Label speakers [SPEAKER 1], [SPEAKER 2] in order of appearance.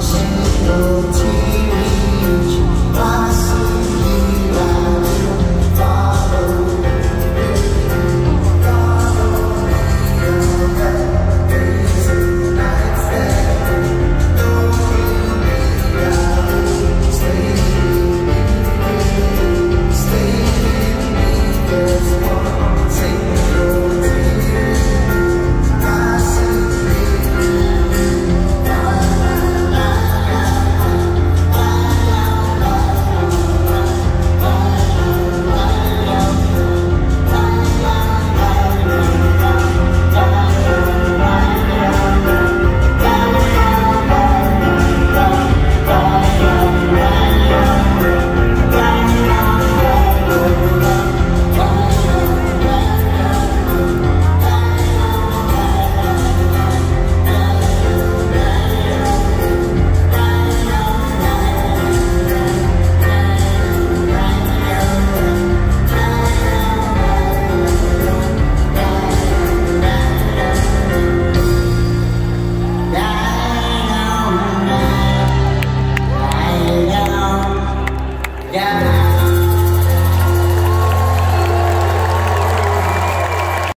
[SPEAKER 1] 心如寄。